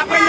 aprender.